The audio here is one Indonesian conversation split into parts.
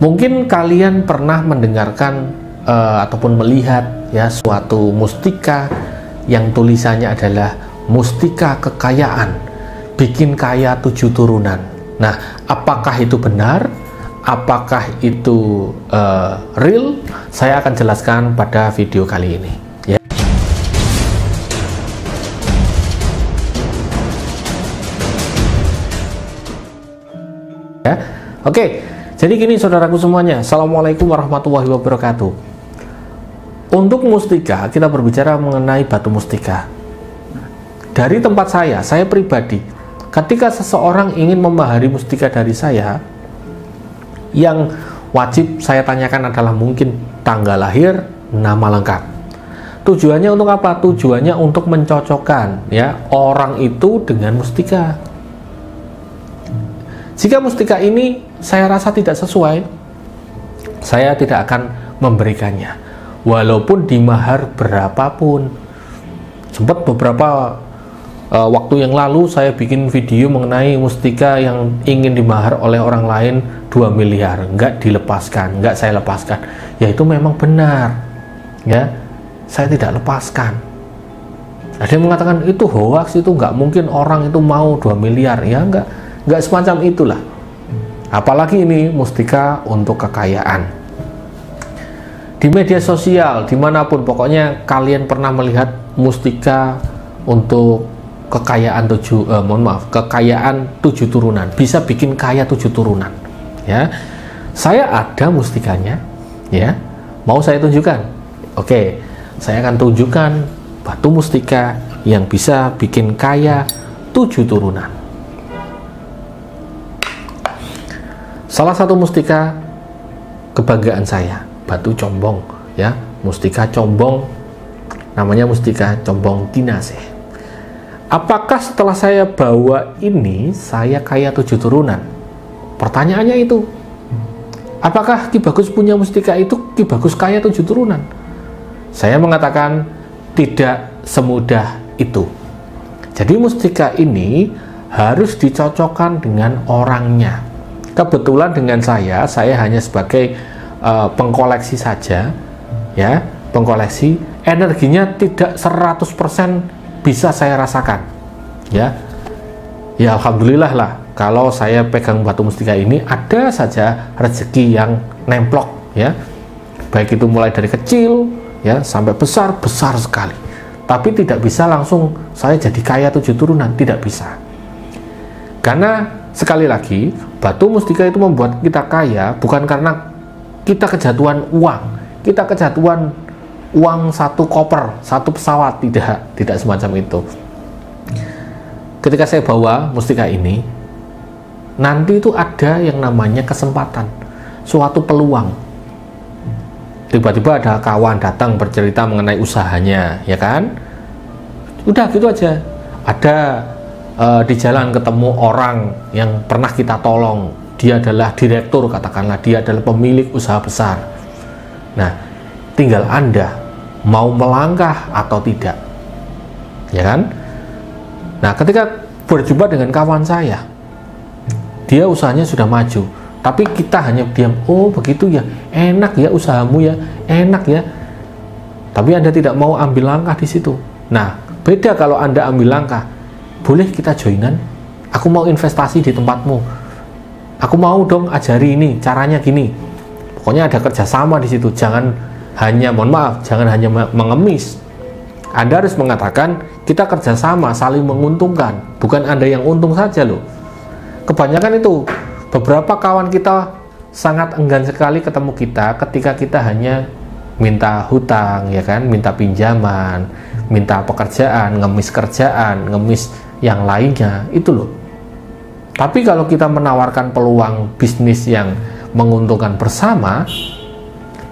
Mungkin kalian pernah mendengarkan uh, ataupun melihat ya suatu mustika yang tulisannya adalah mustika kekayaan, bikin kaya tujuh turunan. Nah, apakah itu benar? Apakah itu uh, real? Saya akan jelaskan pada video kali ini. Ya. Ya. Oke, jadi gini saudaraku semuanya, Assalamualaikum warahmatullahi wabarakatuh. Untuk mustika, kita berbicara mengenai batu mustika. Dari tempat saya, saya pribadi, ketika seseorang ingin memahari mustika dari saya, yang wajib saya tanyakan adalah mungkin tanggal lahir, nama lengkap. Tujuannya untuk apa? Tujuannya untuk mencocokkan ya orang itu dengan mustika. Jika mustika ini saya rasa tidak sesuai, saya tidak akan memberikannya. Walaupun di mahar berapapun. Sempat beberapa uh, waktu yang lalu saya bikin video mengenai mustika yang ingin dimahar oleh orang lain 2 miliar, nggak dilepaskan, nggak saya lepaskan. Ya itu memang benar, ya saya tidak lepaskan. Ada yang mengatakan itu hoax, itu nggak mungkin orang itu mau 2 miliar, ya nggak nggak semacam itulah apalagi ini mustika untuk kekayaan. Di media sosial di mana pun pokoknya kalian pernah melihat mustika untuk kekayaan tujuh eh, mohon maaf kekayaan tujuh turunan. Bisa bikin kaya tujuh turunan ya. Saya ada mustikanya ya. Mau saya tunjukkan? Oke saya akan tunjukkan batu mustika yang bisa bikin kaya tujuh turunan Salah satu mustika kebanggaan saya, batu combong ya, mustika combong namanya mustika combong dinase. Apakah setelah saya bawa ini saya kaya tujuh turunan? Pertanyaannya itu. Apakah Ki Bagus punya mustika itu Ki Bagus kaya tujuh turunan? Saya mengatakan tidak semudah itu. Jadi mustika ini harus dicocokkan dengan orangnya kebetulan dengan saya saya hanya sebagai uh, pengkoleksi saja ya pengkoleksi. Energinya tidak 100% bisa saya rasakan ya. Ya alhamdulillah lah kalau saya pegang batu mustika ini ada saja rezeki yang nemplok ya. Baik itu mulai dari kecil ya sampai besar besar sekali. Tapi tidak bisa langsung saya jadi kaya tujuh turunan tidak bisa. Karena sekali lagi Batu mustika itu membuat kita kaya bukan karena kita kejatuhan uang, kita kejatuhan uang satu koper, satu pesawat, tidak, tidak semacam itu. Ketika saya bawa mustika ini, nanti itu ada yang namanya kesempatan, suatu peluang. Tiba-tiba ada kawan datang bercerita mengenai usahanya, ya kan? Udah gitu aja. Ada uh, di jalan ketemu orang yang pernah kita tolong, dia adalah direktur katakanlah, dia adalah pemilik usaha besar. Nah, tinggal Anda mau melangkah atau tidak. Ya kan? Nah, ketika berjumpa dengan kawan saya, dia usahanya sudah maju, tapi kita hanya diam, oh begitu ya, enak ya usahamu ya, enak ya. Tapi Anda tidak mau ambil langkah di situ. Nah, beda kalau Anda ambil langkah, boleh kita joinan aku mau investasi di tempatmu. Aku mau dong ajari ini caranya gini. Pokoknya ada kerjasama di situ. Jangan hanya mohon maaf jangan hanya mengemis. Anda harus mengatakan kita kerjasama saling menguntungkan. Bukan anda yang untung saja loh. Kebanyakan itu beberapa kawan kita sangat enggan sekali ketemu kita ketika kita hanya minta hutang ya kan? Minta pinjaman minta pekerjaan ngemis kerjaan ngemis yang lainnya itu loh. Tapi kalau kita menawarkan peluang bisnis yang menguntungkan bersama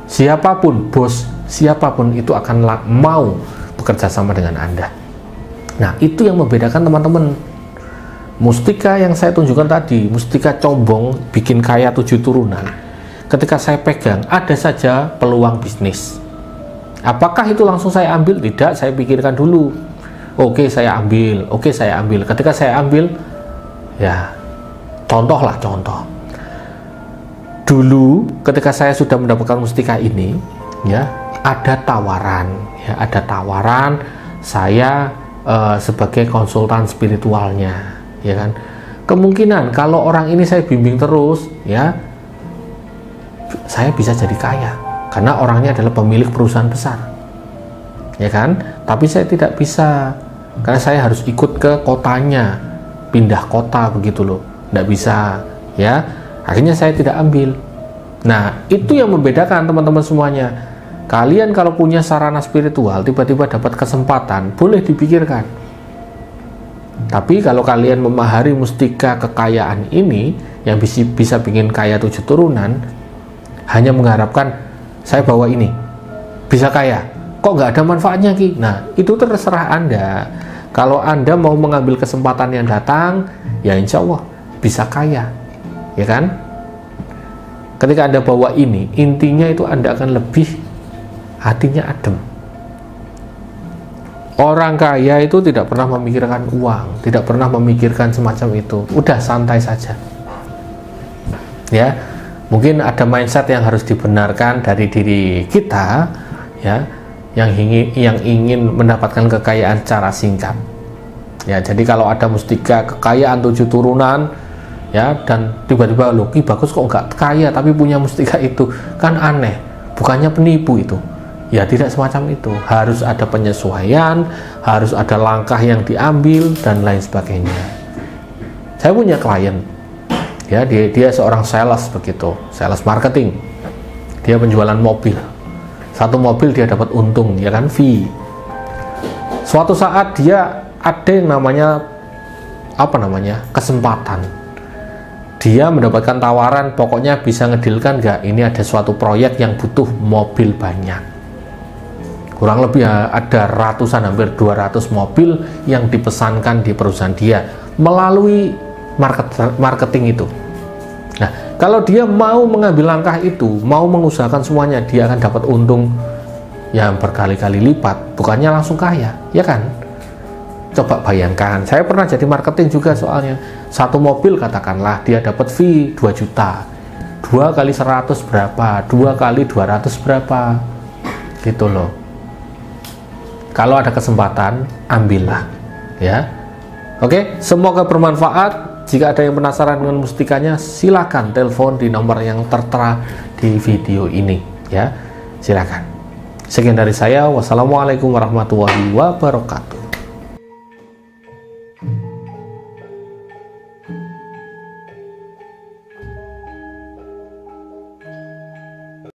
siapa pun bos siapa pun itu akan mau bekerja sama dengan Anda. Nah itu yang membedakan teman-teman. Mustika yang saya tunjukkan tadi mustika combong bikin kaya tujuh turunan. Ketika saya pegang ada saja peluang bisnis. Apakah itu langsung saya ambil? Tidak saya pikirkan dulu oke saya ambil. Oke saya ambil. Ketika saya ambil ya contoh lah contoh. Dulu ketika saya sudah mendapatkan mustika ini ya ada tawaran ya ada tawaran saya uh, sebagai konsultan spiritualnya ya kan? Kemungkinan kalau orang ini saya bimbing terus ya saya bisa jadi kaya. Karena orangnya adalah pemilik perusahaan besar. Ya kan? Tapi saya tidak bisa karena saya harus ikut ke kotanya pindah kota begitu loh. Tidak bisa ya. Akhirnya saya tidak ambil. Nah itu yang membedakan teman-teman semuanya. Kalian kalau punya sarana spiritual tiba-tiba dapat kesempatan boleh dipikirkan. Tapi kalau kalian memahari mustika kekayaan ini yang bisa, bisa bikin kaya tujuh turunan hanya mengharapkan saya bawa ini bisa kaya. Kok nggak ada manfaatnya ki? Nah itu terserah anda kalau anda mau mengambil kesempatan yang datang ya insya Allah bisa kaya ya kan? Ketika anda bawa ini intinya itu anda akan lebih hatinya adem. Orang kaya itu tidak pernah memikirkan uang tidak pernah memikirkan semacam itu. Udah santai saja. Ya mungkin ada mindset yang harus dibenarkan dari diri kita ya yang ingin yang ingin mendapatkan kekayaan secara singkat. Ya jadi kalau ada mustika kekayaan tujuh turunan ya dan tiba-tiba Loki bagus kok nggak kaya tapi punya mustika itu. Kan aneh bukannya penipu itu. Ya tidak semacam itu. Harus ada penyesuaian harus ada langkah yang diambil dan lain sebagainya. Saya punya klien. Ya dia dia seorang sales begitu sales marketing. Dia penjualan mobil satu mobil dia dapat untung ya kan? Fee. Suatu saat dia ada yang namanya apa namanya kesempatan. Dia mendapatkan tawaran pokoknya bisa ngedilkan nggak? Ini ada suatu proyek yang butuh mobil banyak. Kurang lebih ya, ada ratusan hampir 200 mobil yang dipesankan di perusahaan dia melalui market, marketing itu nah kalau dia mau mengambil langkah itu mau mengusahakan semuanya dia akan dapat untung yang berkali-kali lipat bukannya langsung kaya ya kan Coba bayangkan, saya pernah jadi marketing juga soalnya. Satu mobil katakanlah dia dapat fee 2 juta. Dua kali 100 berapa? Dua kali 200 berapa? Gitu loh. Kalau ada kesempatan, ambillah. Ya. Oke, semoga bermanfaat. Jika ada yang penasaran dengan mustikanya, silakan telepon di nomor yang tertera di video ini. Ya, silakan. Sekian dari saya. Wassalamualaikum warahmatullahi wabarakatuh.